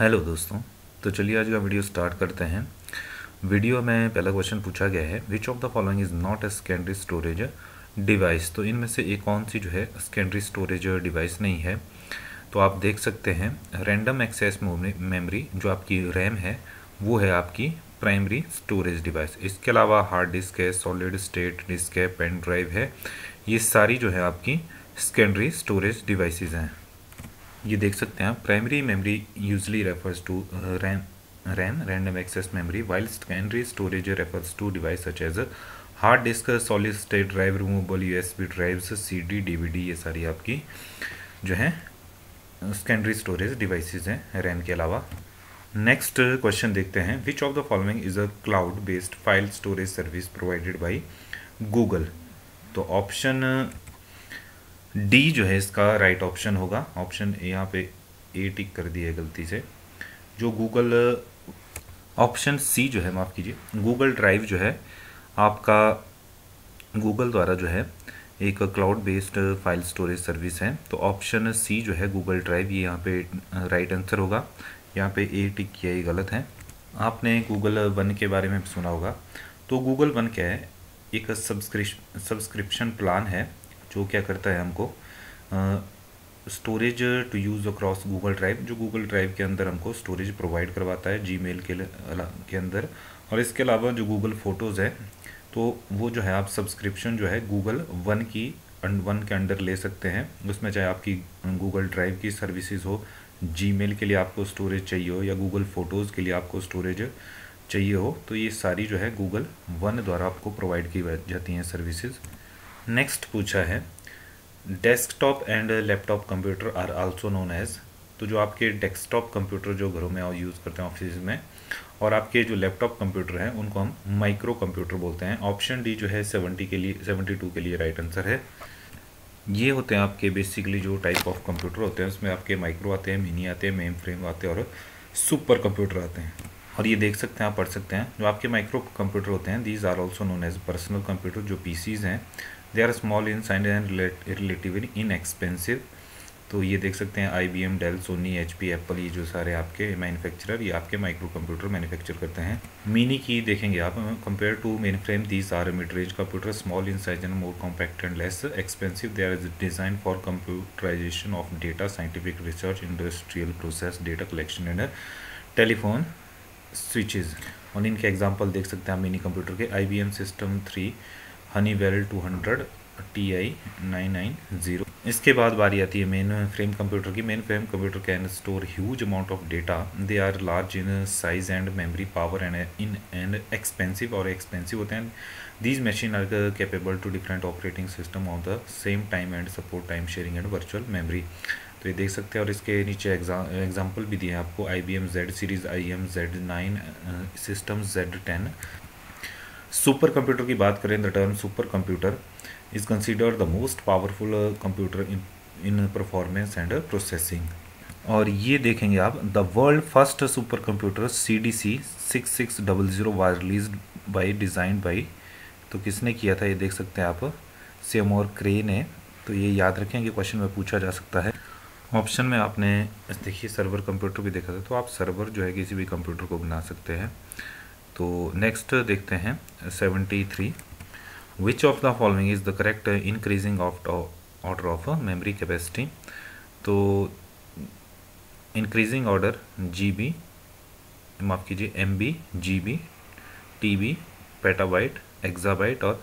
Hello दोस्तों तो चलिए आज का वीडियो स्टार्ट करते हैं। वीडियो में पहला क्वेश्चन पूछा गया है which of the following is not a secondary storage device तो इनमें से एक कौन सी जो है सेकेंडरी स्टोरेज डिवाइस नहीं है। तो आप देख सकते हैं रैंडम एक्सेस मेमोरी जो आपकी रैम है, वो है आपकी प्राइमरी स्टोरेज डिवाइस इसके अलावा हार्ड डिस्क है सॉलिड स्टेट डिस्क है पेन ड्राइव है, ये सारी जो है आपकी सेकेंडरी स्टोरेज डिवाइसेस हैं। ये देख सकते हैं primary memory usually refers to RAM RAM random access memory while secondary storage refers to device such as hard disk solid state drive removable USB drives CD DVD ये सारी आपकी जो है सेकेंडरी स्टोरेज डिवाइसेस हैं RAM के अलावा। Next question देखते हैं which of the following is a cloud based file storage service provided by Google तो ऑप्शन डी जो है इसका राइट ऑप्शन होगा। ऑप्शन यहाँ पे ए टिक कर दिया गलती से। जो गूगल ऑप्शन सी जो है, माफ़ कीजिए गूगल ड्राइव जो है, आपका गूगल द्वारा जो है, एक cloud based file storage service है। तो ऑप्शन सी जो है गूगल ड्राइव ये यहाँ पे राइट आंसर होगा। यहाँ पे ए टिक किया, ये गलत है। आपने गूगल वन के बारे में सुना होगा। तो गूगल वन क्या है? एक सब्सक्रिप्शन प्लान है। जो क्या करता है हमको storage to use across Google drive जो गूगल ड्राइव के अंदर हमको स्टोरेज प्रोवाइड करवाता है जी के के अंदर। और इसके अलावा जो गूगल फ़ोटोज़ है तो वो जो है आप सब्सक्रिप्शन जो है गूगल वन की वन के अंडर ले सकते हैं। उसमें चाहे आपकी गूगल ड्राइव की सर्विसेज़ हो जी के लिए आपको स्टोरेज चाहिए हो या गूगल फ़ोटोज़ के लिए आपको स्टोरेज चाहिए हो तो ये सारी जो है गूगल वन द्वारा आपको प्रोवाइड की जाती हैं सर्विसेज़ नेक्स्ट पूछा है desktop and laptop computer are also known as तो जो आपके डेस्कटॉप कंप्यूटर जो घरों में यूज़ करते हैं ऑफ़िस में, और आपके जो लैपटॉप कंप्यूटर हैं, उनको हम माइक्रो कंप्यूटर बोलते हैं। ऑप्शन डी जो है सेवेंटी के लिए सेवेंटी टू के लिए राइट आंसर है। ये होते हैं आपके बेसिकली जो टाइप ऑफ़ कंप्यूटर होते हैं, उसमें आपके माइक्रो आते हैं मिनी आते हैं मेन फ्रेम आते हैं और सुपर कंप्यूटर आते हैं। और ये देख सकते हैं, आप पढ़ सकते हैं, जो आपके माइक्रो कंप्यूटर होते हैं these are also known as personal computer जो पीसीज हैं they are small in side and relatively inexpensive तो ये देख सकते हैं I B M Dell Sony H P Apple ये जो सारे आपके मैन्युफैक्चरर ये आपके माइक्रो कंप्यूटर मैन्युफैक्चर करते हैं। मीनी की देखेंगे आप compare to main frame these are mid range computer small in size and more compact and less expensive they are is design for computerization of data scientific research industrial process data collection and telephone switches और इनके example देख सकते हैं आप mini computer के I B M system three Honeywell two hundred T I nine nine zero इसके बाद बारी आती है मेन फ्रेम कंप्यूटर की। Main frame computer can store huge amount of data they are large in size and memory power and in and expensive और expensive होते हैं। These machine are capable to different operating system of the same time and support time sharing and virtual memory तो ये देख सकते हैं और इसके नीचे एग्ज़ाम्पल भी दिए हैं आपको। I B M Z series I M Z nine system Z ten super computer की बात करें the term super computer is consider the most powerful computer in in performance and processing और ये देखेंगे आप the world first super computer C D C six six double zero was release by design by तो किसने किया था ये देख सकते हैं आप सेम और क्रे ने। तो ये याद रखें कि क्वेश्चन में पूछा जा सकता है। ऑप्शन में आपने, देखिए सर्वर कंप्यूटर भी देखा था तो आप सर्वर जो है किसी भी कंप्यूटर को बना सकते हैं। तो नेक्स्ट देखते हैं seventy three which of the following is the correct increasing of order of memory capacity तो इंक्रीजिंग ऑर्डर जी बी माफ़ कीजिए M B G B T B petabyte exabyte और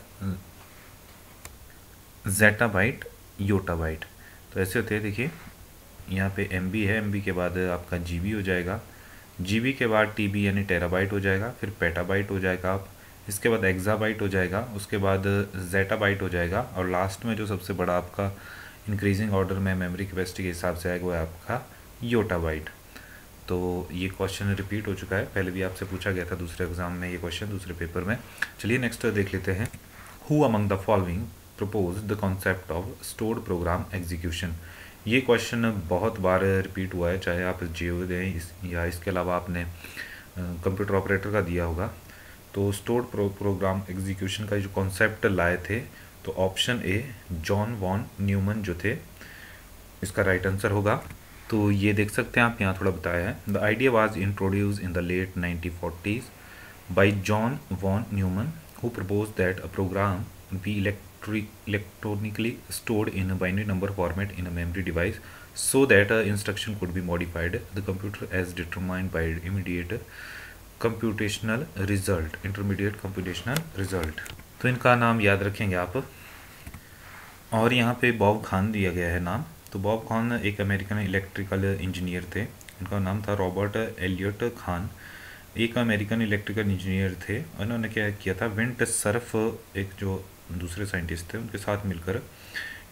जेटाबाइट योटाबाइट तो ऐसे होते हैं, देखिए, यहाँ पे एम बी है एम बी के बाद आपका जी बी हो जाएगा। जीबी के बाद टी बी यानी टेराबाइट हो जाएगा, फिर पेटाबाइट हो जाएगा आप इसके बाद एक्जाबाइट हो जाएगा, उसके बाद जेटाबाइट हो जाएगा और लास्ट में जो सबसे बड़ा आपका इंक्रीजिंग ऑर्डर में मेमोरी कैपेसिटी के हिसाब से आएगा वो है आपका योटाबाइट तो ये क्वेश्चन रिपीट हो चुका है। पहले भी आपसे पूछा गया था दूसरे एग्ज़ाम में ये क्वेश्चन दूसरे पेपर में। चलिए नेक्स्ट देख लेते हैं। Who among the following propose the concept of stored program execution ये क्वेश्चन बहुत बार रिपीट हुआ है चाहे आप जियो दें इस या इसके अलावा आपने कंप्यूटर ऑपरेटर का दिया होगा। तो स्टोर्ड प्रो, प्रोग्राम एग्जीक्यूशन का जो कॉन्सेप्ट लाए थे तो option A John von Neumann जो थे इसका राइट आंसर होगा। तो ये देख सकते हैं आप यहाँ थोड़ा बताया है। The idea was introduce in the late nineteen forties by John von Neumann who propose that a program be electric electronically stored in a binary number format in a memory device so that uh, instruction could be modified the computer as determined by immediate computational result intermediate computational result तो इनका नाम याद रखेंगे आप और यहाँ पे Bob Khan दिया गया है नाम तो बॉब खान एक अमेरिकन इलेक्ट्रिकल इंजीनियर थे इनका नाम था रॉबर्ट एलियट खान एक अमेरिकन इलेक्ट्रिकल इंजीनियर थे उन्होंने क्या किया था विंट सर्फ एक जो दूसरे साइंटिस्ट थे, उनके साथ मिलकर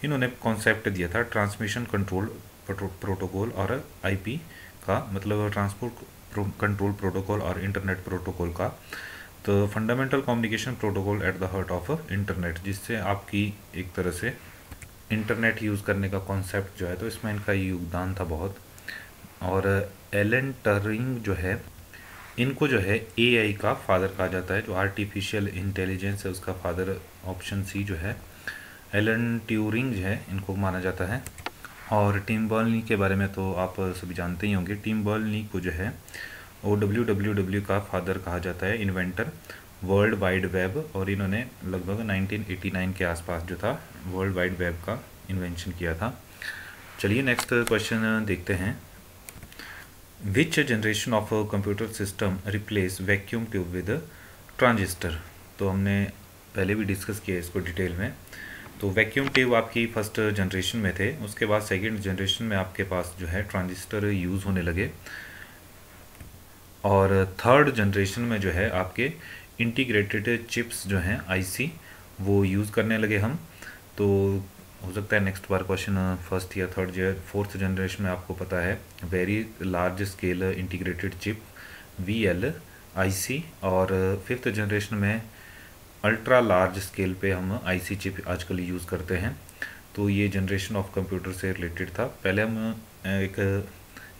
इन्होंने कॉन्सेप्ट दिया था ट्रांसमिशन कंट्रोल प्रोटोकॉल और आईपी का मतलब ट्रांसपोर्ट कंट्रोल प्रोटोकॉल और इंटरनेट प्रोटोकॉल का। तो fundamental communication protocol at the heart of internet जिससे आपकी एक तरह से इंटरनेट यूज़ करने का कॉन्सेप्ट जो है तो इसमें इनका योगदान था बहुत। और एलन टरिंग जो है इनको जो है एआई का फादर कहा जाता है, जो आर्टिफिशियल इंटेलिजेंस है, उसका फादर ऑप्शन सी जो है एलन ट्यूरिंग है, इनको माना जाता है। और टीम बर्नली के बारे में तो आप सभी जानते ही होंगे टीम बर्नली को जो है वो डब्ल्यू डब्ल्यू डब्ल्यू का फादर कहा जाता है इन्वेंटर वर्ल्ड वाइड वेब और इन्होंने लगभग 1989 के आसपास जो था वर्ल्ड वाइड वेब का इन्वेंशन किया था। चलिए नेक्स्ट क्वेश्चन देखते हैं। Which generation of computer system replace vacuum tube with transistor तो हमने पहले भी डिस्कस किया इसको डिटेल में। तो वैक्यूम ट्यूब आपकी फ़र्स्ट जनरेशन में थे, उसके बाद सेकेंड जनरेशन में आपके पास जो है ट्रांजिस्टर यूज़ होने लगे। और थर्ड जनरेशन में जो है आपके इंटीग्रेटेड चिप्स जो हैं आईसी वो यूज़ करने लगे हम। तो हो सकता है नेक्स्ट बार क्वेश्चन फ़र्स्ट या थर्ड या फोर्थ जनरेशन में आपको पता है very large scale integrated chip V L I C और फिफ्थ जनरेशन में अल्ट्रा लार्ज स्केल पे हम आई सी चिप आजकल यूज़ करते हैं। तो ये जनरेशन ऑफ़ कंप्यूटर से रिलेटेड था। पहले हम एक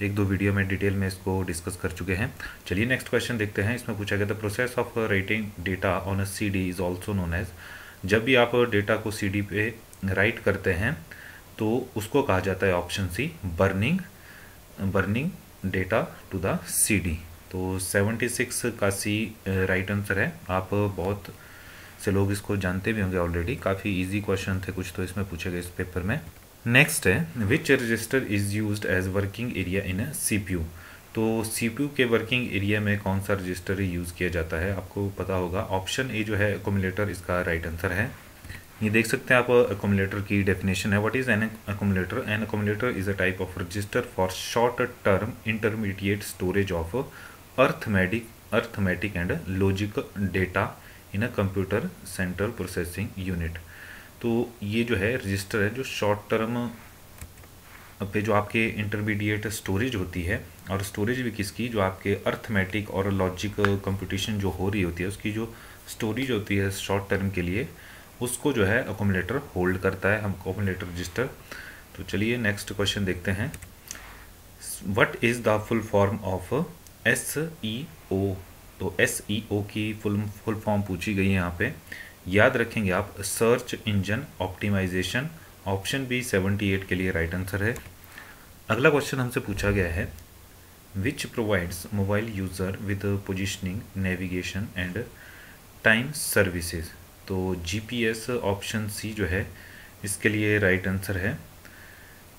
एक दो वीडियो में डिटेल में इसको डिस्कस कर चुके हैं। चलिए नेक्स्ट क्वेश्चन देखते हैं। इसमें पूछा गया था process of writing data on a C D is also known as जब भी आप डेटा को सी डी पे राइट करते हैं तो उसको कहा जाता है option C burning burning data to the C तो 76 का सी राइट आंसर है। आप बहुत से लोग इसको जानते भी होंगे ऑलरेडी काफ़ी इजी क्वेश्चन थे कुछ तो इसमें पूछे गए इस पेपर में। नेक्स्ट है which register is use as working area in तो सी पी यू के वर्किंग एरिया में कौन सा रजिस्टर यूज़ किया जाता है, आपको पता होगा। ऑप्शन ए जो है एकोमुलेटर इसका राइट आंसर है। ये देख सकते हैं आप एकोमुलेटर की डेफिनेशन है. What is an accumulator an accumulator is a type of register for short term intermediate storage of arithmetic arithmetic and logic data in a computer central processing unit तो ये जो है रजिस्टर है, जो short term पे जो आपके intermediate storage होती है, और स्टोरेज भी किसकी? जो आपके अर्थमेटिक और लॉजिक कंप्यूटेशन जो हो रही होती है, उसकी जो स्टोरेज होती है शॉर्ट टर्म के लिए उसको जो है अकोमलेटर होल्ड करता है, हम अकोमलेटर रजिस्टर तो चलिए नेक्स्ट क्वेश्चन देखते हैं। What is the full form of S E O तो एस ई ओ की फुल फुल फॉर्म पूछी गई है यहाँ पे। याद रखेंगे आप search engine optimization option B 78 के लिए राइट आंसर है। अगला क्वेश्चन हमसे पूछा गया है which provides mobile user with positioning navigation and time services तो जीपीएस ऑप्शन सी जो है, इसके लिए राइट आंसर है।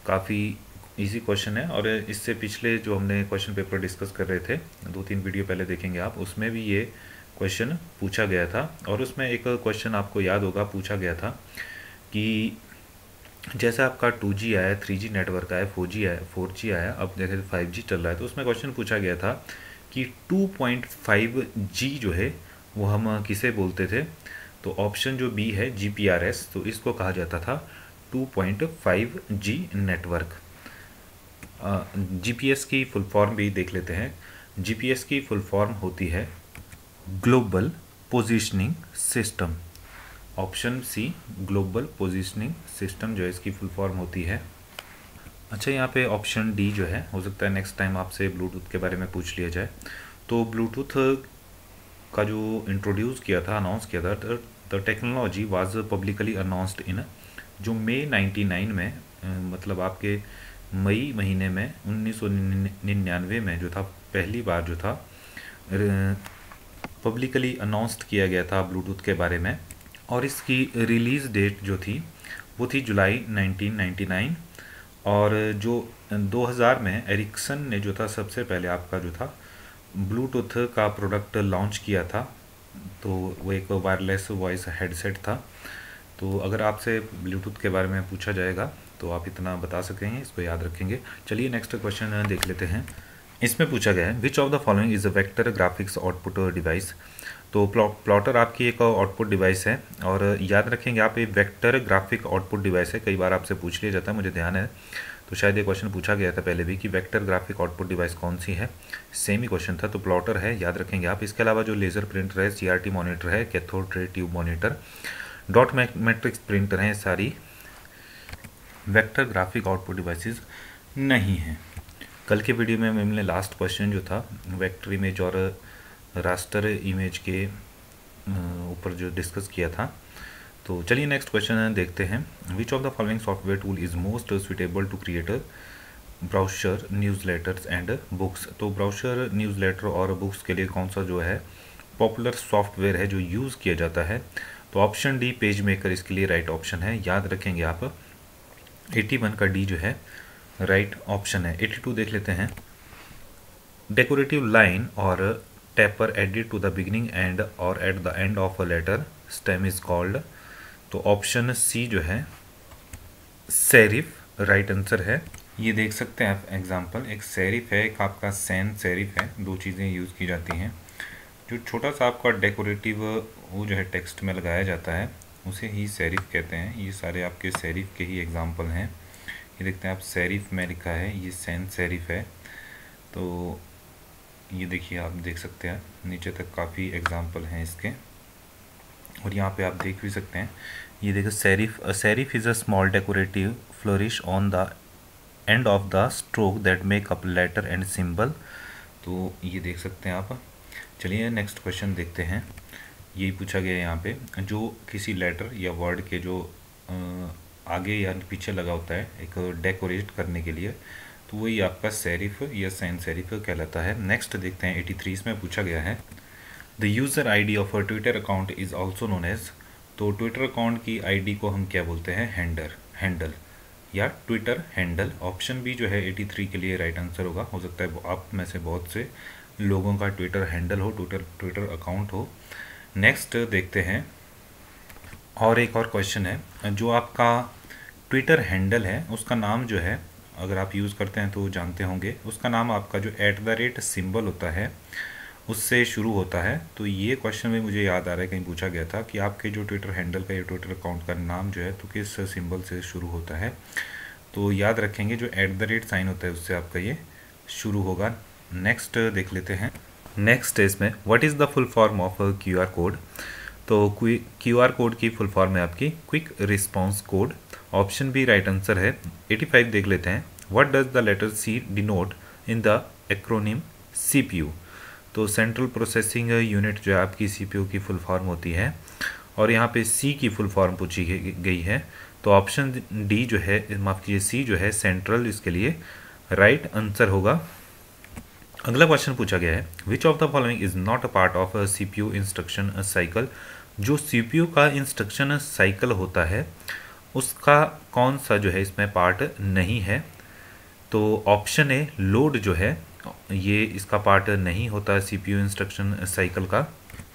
काफ़ी इजी क्वेश्चन है और इससे पिछले जो हमने क्वेश्चन पेपर डिस्कस कर रहे थे दो तीन वीडियो पहले देखेंगे आप, उसमें भी ये क्वेश्चन पूछा गया था और उसमें एक क्वेश्चन आपको याद होगा, पूछा गया था कि जैसे आपका 2G आया 3G नेटवर्क आया 4G आया 4G आया, अब जैसे 5G चल रहा है तो उसमें क्वेश्चन पूछा गया था कि 2.5G जो है, वो हम किसे बोलते थे? तो ऑप्शन जो बी है जी तो इसको कहा जाता था 2.5G नेटवर्क जीपीएस की फुल फॉर्म भी देख लेते हैं। जीपीएस की फुल फॉर्म होती है global positioning system option C global positioning system जो है, इसकी फुल फॉर्म होती है। अच्छा यहाँ पे ऑप्शन डी जो है, हो सकता है नेक्स्ट टाइम आपसे ब्लूटूथ के बारे में पूछ लिया जाए। तो ब्लूटूथ का जो इंट्रोड्यूस किया था अनाउंस किया था the technology was publicly announced in जो मई 99 में मतलब आपके मई महीने में, उन्नीस सौ निन्यानवे में जो था, पहली बार जो था पब्लिकली अनाउंसड किया गया था ब्लूटूथ के बारे में, और इसकी रिलीज़ डेट जो थी, वो थी जुलाई 1999 और जो 2000 में एरिक्सन ने जो था, सबसे पहले आपका जो था ब्लूटूथ का प्रोडक्ट लॉन्च किया था तो वो एक वायरलेस वॉइस हेडसेट था। तो अगर आपसे ब्लूटूथ के बारे में पूछा जाएगा तो आप इतना बता सकेंगे, इसको याद रखेंगे। चलिए नेक्स्ट क्वेश्चन देख लेते हैं। इसमें पूछा गया है which of the following is a vector graphics output device तो प्लॉटर आपकी एक आउटपुट डिवाइस है, और याद रखेंगे आप, ये वेक्टर ग्राफिक आउटपुट डिवाइस है, कई बार आपसे पूछ लिया जाता है, मुझे ध्यान है। तो शायद ये क्वेश्चन पूछा गया था पहले भी कि वेक्टर ग्राफिक आउटपुट डिवाइस कौन सी है? सेम ही क्वेश्चन था तो प्लॉटर है, याद रखेंगे आप। इसके अलावा जो लेज़र प्रिंटर है सीआरटी मॉनिटर है cathode ray tube monitor dot matrix printer हैं सारी। वेक्टर ग्राफिक आउटपुट डिवाइसेस नहीं हैं। कल के वीडियो में हमने लास्ट क्वेश्चन जो था वेक्टर इमेज और रास्टर इमेज के ऊपर जो डिस्कस किया था तो चलिए नेक्स्ट क्वेश्चन देखते हैं। Which of the following software tool is most suitable to create brochure newsletters and books तो ब्राउशर न्यूज़ लेटर और बुक्स के लिए कौन सा जो है पॉपुलर सॉफ्टवेयर है जो यूज़ किया जाता है? तो ऑप्शन डी पेज मेकर इसके लिए राइट right ऑप्शन है। याद रखेंगे आप 81 का डी जो है राइट right ऑप्शन है। 82 देख लेते हैं। डेकोरेटिव लाइन और taper added to the beginning and और at the end of a letter stem is called तो ऑप्शन सी जो है सेरिफ राइट आंसर है। ये देख सकते हैं आप एग्जांपल एक सेरिफ है, एक आपका सैन सेरिफ है, दो चीज़ें यूज़ की जाती हैं। जो छोटा सा आपका डेकोरेटिव वो जो है टेक्स्ट में लगाया जाता है, उसे ही सेरिफ कहते हैं। ये सारे आपके सेरिफ के ही एग्जांपल हैं। ये देखते हैं आप सेरिफ में लिखा है, ये सैन सेरिफ है। तो ये देखिए आप देख सकते हैं, नीचे तक काफ़ी एग्ज़ाम्पल हैं इसके। और यहाँ पे आप देख भी सकते हैं। ये देखो serif serif is a small decorative flourish on the end of the stroke that make up letter and symbol तो ये देख सकते हैं आप। चलिए नेक्स्ट क्वेश्चन देखते हैं। यही पूछा गया है यहाँ पे, जो किसी लेटर या वर्ड के जो आगे या पीछे लगा होता है, एक डेकोरेट करने के लिए तो वही आपका सेरिफ या सैन सेरिफ कहलाता है। नेक्स्ट देखते हैं 83 इसमें पूछा गया है। The user ID of a Twitter account is also known as तो ट्विटर अकाउंट की आईडी को हम क्या बोलते हैं? हैंडर हैंडल या ट्विटर हैंडल ऑप्शन भी जो है 83 के लिए राइट आंसर होगा। हो सकता है आप में से बहुत से लोगों का ट्विटर हैंडल हो ट्विटर ट्विटर अकाउंट हो। नेक्स्ट देखते हैं। और एक और क्वेश्चन है। जो आपका ट्विटर हैंडल है, उसका नाम जो है, अगर आप यूज़ करते हैं तो जानते होंगे, उसका नाम आपका जो एट द रेट सिम्बल होता है उससे शुरू होता है। तो ये क्वेश्चन भी मुझे याद आ रहा है, कहीं पूछा गया था कि आपके जो ट्विटर हैंडल का या ट्विटर अकाउंट का नाम जो है तो किस सिंबल से शुरू होता है? तो याद रखेंगे, जो एट द रेट साइन होता है, उससे आपका ये शुरू होगा। नेक्स्ट देख लेते हैं। नेक्स्ट इसमें what is the full form of Q R code तो क्यू आर कोड की फुल फॉर्म है आपकी quick response code option B right answer है। 85 देख लेते हैं। What does the letter C denote in the acronym CPU तो central processing unit जो है आपकी सीपीयू की फुल फॉर्म होती है और यहाँ पे सी की फुल फॉर्म पूछी गई है। तो ऑप्शन डी जो है, माफ़ कीजिए सी जो है सेंट्रल इसके लिए राइट right आंसर होगा। अगला क्वेश्चन पूछा गया है which of the following is not a part of C P U instruction cycle जो सी पी यू का इंस्ट्रक्शन साइकिल होता है, उसका कौन सा जो है इसमें पार्ट नहीं है? तो ऑप्शन ए लोड जो है ये इसका पार्ट नहीं होता सीपीयू इंस्ट्रक्शन साइकिल का।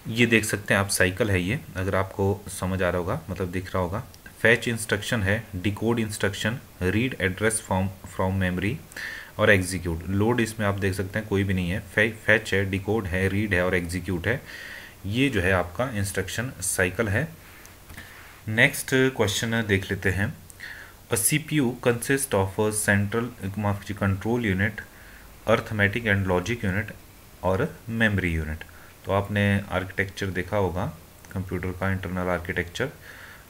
ये देख सकते हैं आप साइकिल है ये, अगर आपको समझ आ रहा होगा मतलब दिख रहा होगा। फैच इंस्ट्रक्शन है decode instruction read address from from memory और एग्जीक्यूट लोड इसमें आप देख सकते हैं, कोई भी नहीं है। फैच है डिकोड है रीड है और एग्जीक्यूट है। ये जो है आपका इंस्ट्रक्शन साइकिल है। नेक्स्ट क्वेश्चन देख लेते हैं। A C P U consist of a central control unit arithmetic and logic unit और मेमोरी यूनिट। तो आपने आर्किटेक्चर देखा होगा, कंप्यूटर का इंटरनल आर्किटेक्चर।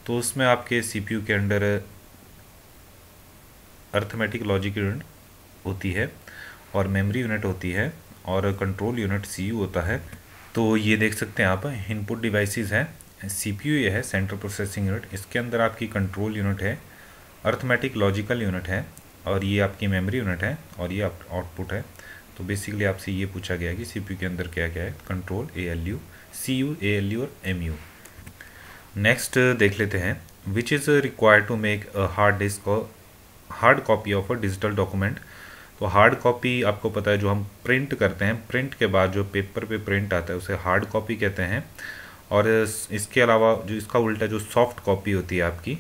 तो उसमें आपके सी पी यू के अंडर अर्थमेटिक लॉजिक यूनिट होती है और मेमोरी यूनिट होती है और कंट्रोल यूनिट सी यू होता है। तो ये देख सकते हैं आप, इनपुट डिवाइसेस हैं सी पी यू ये है, सेंट्रल प्रोसेसिंग यूनिट। इसके अंदर आपकी कंट्रोल यूनिट है, अर्थमेटिक लॉजिकल यूनिट है और ये आपकी मेमोरी यूनिट है और ये आउटपुट है। तो बेसिकली आपसे ये पूछा गया कि सीपीयू के अंदर क्या क्या है? Control A L U C U A L U और एम यू नेक्स्ट देख लेते हैं। Which is required to make a hard disk hard copy of a digital document तो हार्ड कॉपी आपको पता है, जो हम प्रिंट करते हैं प्रिंट के बाद जो पेपर पे प्रिंट आता है, उसे हार्ड कॉपी कहते हैं। और इसके अलावा जो इसका उल्टा जो सॉफ्ट कॉपी होती है आपकी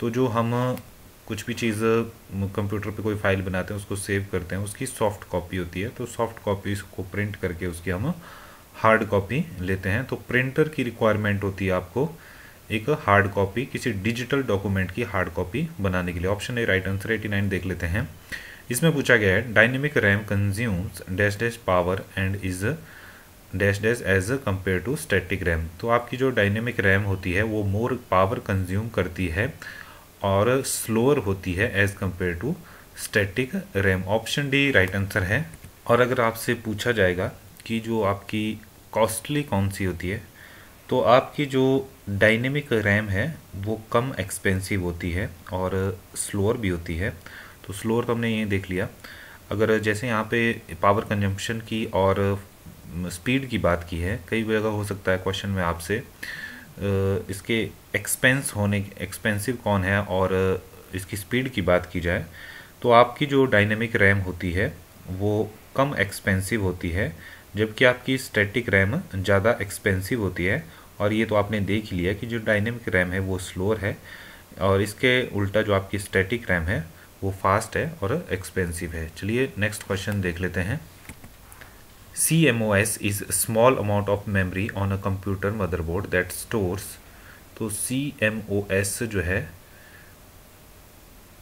तो जो हम कुछ भी चीज़ कंप्यूटर पे कोई फ़ाइल बनाते हैं, उसको सेव करते हैं, उसकी सॉफ्ट कॉपी होती है तो सॉफ्ट कॉपी को प्रिंट करके उसकी हम हार्ड कॉपी लेते हैं। तो प्रिंटर की रिक्वायरमेंट होती है आपको एक हार्ड कॉपी किसी डिजिटल डॉक्यूमेंट की हार्ड कॉपी बनाने के लिए। ऑप्शन ए राइट आंसर 89 देख लेते हैं। इसमें पूछा गया है dynamic RAM consumes dash dash power and is dash dash as compare to static RAM तो आपकी जो डायनेमिक रैम होती है, वो मोर पावर कंज्यूम करती है। और स्लोअर होती है as compare to static RAM option D right answer है। और अगर आपसे पूछा जाएगा कि जो आपकी कॉस्टली कौन सी होती है तो आपकी जो डायनेमिक रैम है, वो कम एक्सपेंसिव होती है और स्लोअर भी होती है। तो स्लोअर तो हमने ये देख लिया। अगर जैसे यहाँ पे पावर कंजम्पशन की और स्पीड की बात की है, कई जगह हो सकता है क्वेश्चन में आपसे इसके एक्सपेंस होने एक्सपेंसिव कौन है और इसकी स्पीड की बात की जाए तो आपकी जो डायनेमिक रैम होती है, वो कम एक्सपेंसिव होती है, जबकि आपकी स्टैटिक रैम ज़्यादा एक्सपेंसिव होती है। और ये तो आपने देख लिया कि जो डायनेमिक रैम है, वो स्लोअर है और इसके उल्टा जो आपकी स्टैटिक रैम है, वो फास्ट है और एक्सपेंसिव है। चलिए नेक्स्ट क्वेश्चन देख लेते हैं। O S is small amount of memory on a computer motherboard that stores तो सी एम ओ एस जो है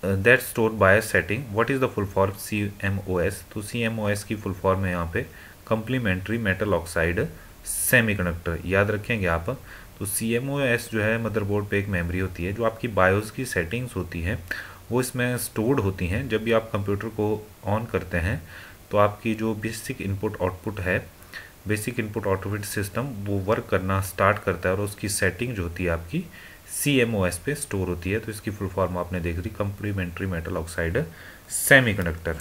that store by setting what is the full form C M O S तो C M O S की full form है यहाँ पे complementary metal oxide semiconductor याद रखेंगे आप तो सी एम ओ एस जो है मदरबोर्ड पे एक मेमोरी होती है, जो आपकी बायोस की सेटिंग्स होती हैं, वो इसमें स्टोर्ड होती हैं जब भी आप कंप्यूटर को ऑन करते हैं। तो आपकी जो बेसिक इनपुट आउटपुट है बेसिक इनपुट आउटपुट सिस्टम वो वर्क करना स्टार्ट करता है और उसकी सेटिंग जो होती है आपकी सी एम ओ एस पे स्टोर होती है। तो इसकी फुल फॉर्म आपने देख ली complementary metal oxide semiconductor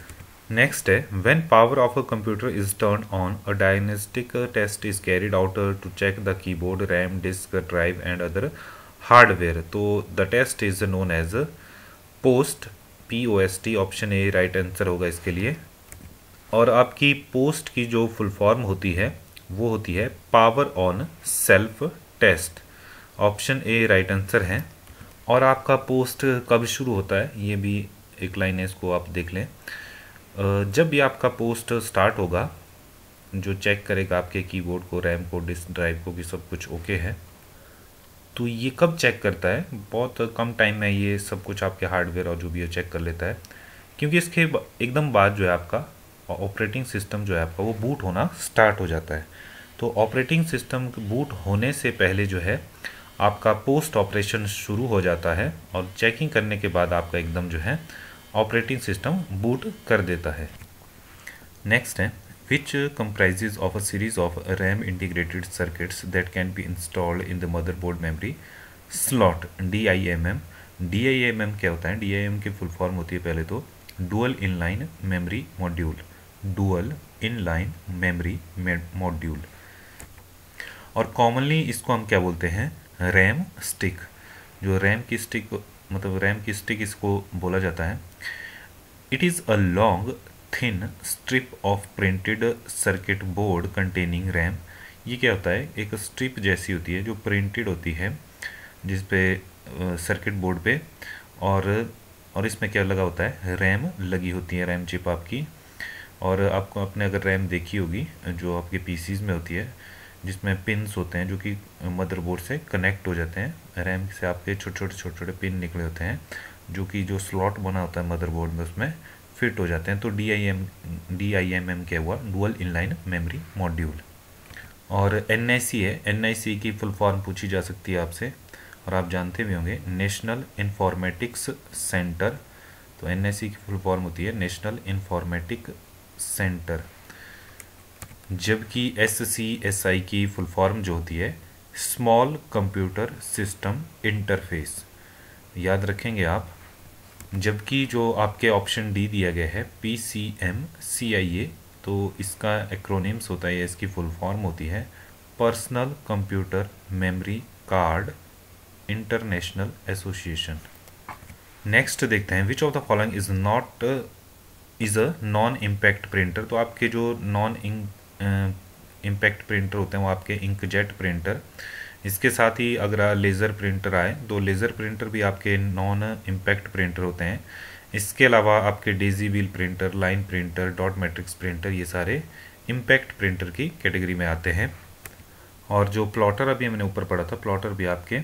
next है when power of a computer is turn on a diagnostic test is carried out to check the keyboard RAM disk drive and other hardware तो the test is known as POST P O S T option A right answer होगा इसके लिए। और आपकी post की जो full form होती है, वो होती है power on self test option A right answer है। और आपका पोस्ट कब शुरू होता है, ये भी एक लाइन है, इसको आप देख लें। जब भी आपका पोस्ट स्टार्ट होगा, जो चेक करेगा आपके कीबोर्ड को रैम को डिस्क ड्राइव को, कि सब कुछ ओके है तो ये कब चेक करता है? बहुत कम टाइम में ये सब कुछ आपके हार्डवेयर और जो भी है चेक कर लेता है। क्योंकि इसके एकदम बाद जो है आपका ऑपरेटिंग सिस्टम जो है आपका वो बूट होना स्टार्ट हो जाता है। तो ऑपरेटिंग सिस्टम बूट होने से पहले जो है, आपका पोस्ट ऑपरेशन शुरू हो जाता है और चेकिंग करने के बाद आपका एकदम जो है ऑपरेटिंग सिस्टम बूट कर देता है। नेक्स्ट है, which comprises of a series of RAM integrated circuits that can be installed in the motherboard memory slot DIMM DIMM क्या होता है? DIMM की फुल फॉर्म होती है पहले तो dual inline memory module dual inline memory module और commonly इसको हम क्या बोलते हैं? रैम स्टिक जो रैम की स्टिक मतलब रैम की स्टिक इसको बोला जाता है। It is a long thin strip of printed circuit board containing RAM ये क्या होता है? एक स्ट्रिप जैसी होती है जो प्रिंटेड होती है जिस पे सर्किट बोर्ड पे। और और इसमें क्या लगा होता है? रैम लगी होती है रैम चिप आपकी। और आपको आपने अगर रैम देखी होगी, जो आपके पीसीज में होती है, जिसमें पिन्स होते हैं, जो कि मदरबोर्ड से कनेक्ट हो जाते हैं, रैम से आपके छोटे छोटे छोटे छोटे पिन निकले होते हैं, जो कि जो स्लॉट बना होता है मदरबोर्ड में, उसमें फिट हो जाते हैं। तो D I M D I M M क्या हुआ? डुअल इनलाइन मेमोरी मॉड्यूल और एन आई सी है। एन आई सी की फुल फॉर्म पूछी जा सकती है आपसे, और आप जानते भी होंगे नेशनल इंफॉर्मेटिक्स सेंटर तो एन आई सी की फुल फॉर्म होती है नेशनल इंफॉर्मेटिक सेंटर। जबकि एस सी एस आई की फुल फॉर्म जो होती है, स्मॉल कंप्यूटर सिस्टम इंटरफेस। याद रखेंगे आप, जबकि जो आपके ऑप्शन डी दिया गया है पी सी एम सी आई ए तो इसका एक्रोनिम्स होता है, इसकी फुल फॉर्म होती है, personal computer memory card international association. Next देखते हैं which of the following is not is a non impact printer तो आपके जो नॉन इंक इम्पैक्ट प्रिंटर होते हैं, वो आपके इंकजेट प्रिंटर इसके साथ ही अगर लेज़र प्रिंटर आए तो लेज़र प्रिंटर भी आपके नॉन इम्पैक्ट प्रिंटर होते हैं। इसके अलावा आपके daisy wheel printer line printer dot matrix printer ये सारे इम्पैक्ट प्रिंटर की कैटेगरी में आते हैं। और जो प्लॉटर अभी हमने ऊपर पढ़ा था प्लॉटर भी आपके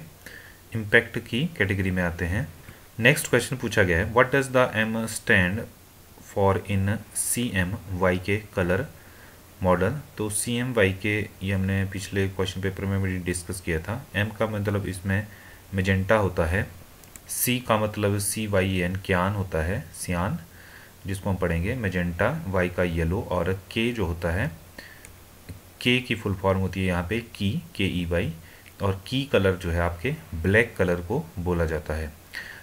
इम्पैक्ट की कैटेगरी में आते हैं। नेक्स्ट क्वेश्चन पूछा गया है what does the M stand for in C M Y के कलर मॉडल तो सी एम वाई के ये हमने पिछले क्वेश्चन पेपर में भी डिस्कस किया था। एम का मतलब इसमें मेजेंटा होता है। सी का मतलब सी वाई एन क्यान होता है, सियान, जिसको हम पढ़ेंगे। मेजेंटा वाई का येलो और के जो होता है के की फुल फॉर्म होती है यहाँ पे की के ई वाई और की कलर जो है आपके ब्लैक कलर को बोला जाता है।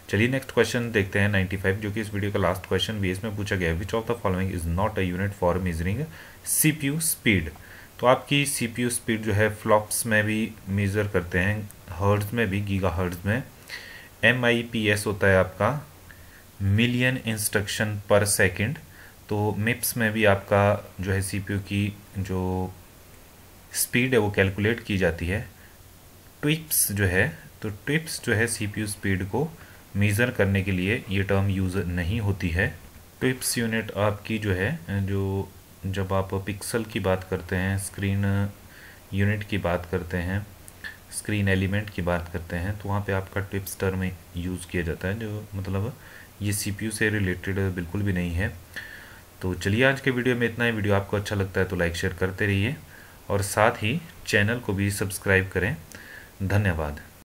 चलिए नेक्स्ट क्वेश्चन देखते हैं 95 जो कि इस वीडियो का लास्ट क्वेश्चन भी इसमें पूछा गया which of the following is not a unit for measuring CPU speed तो आपकी सीपीयू स्पीड जो है फ्लॉप्स में भी मेज़र करते हैं हर्ड्स में भी गीगा हर्ड्स में। एम आई पी एस होता है आपका मिलियन इंस्ट्रक्शन पर सेकेंड तो मिप्स में भी आपका जो है सीपीयू की जो स्पीड है, वो कैलकुलेट की जाती है। ट्विप्स जो है तो ट्विप्स जो है सीपीयू स्पीड को मेज़र करने के लिए ये टर्म यूज़ नहीं होती है। ट्विप्स यूनिट आपकी जो है, जो जब आप पिक्सल की बात करते हैं स्क्रीन यूनिट की बात करते हैं स्क्रीन एलिमेंट की बात करते हैं तो वहाँ पे आपका टिप्स टर्म यूज़ किया जाता है, जो मतलब ये सीपीयू से रिलेटेड बिल्कुल भी नहीं है। तो चलिए आज के वीडियो में इतना ही। वीडियो आपको अच्छा लगता है तो लाइक शेयर करते रहिए और साथ ही चैनल को भी सब्सक्राइब करें। धन्यवाद।